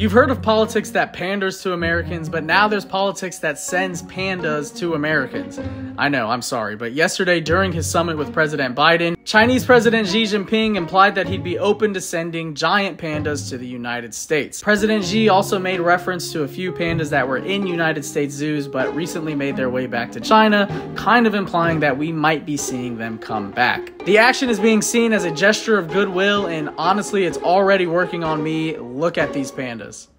You've heard of politics that panders to Americans, but now there's politics that sends pandas to Americans. I know, I'm sorry, but yesterday during his summit with President Biden, Chinese President Xi Jinping implied that he'd be open to sending giant pandas to the United States. President Xi also made reference to a few pandas that were in United States zoos but recently made their way back to China, kind of implying that we might be seeing them come back. The action is being seen as a gesture of goodwill, and honestly, it's already working on me. Look at these pandas this.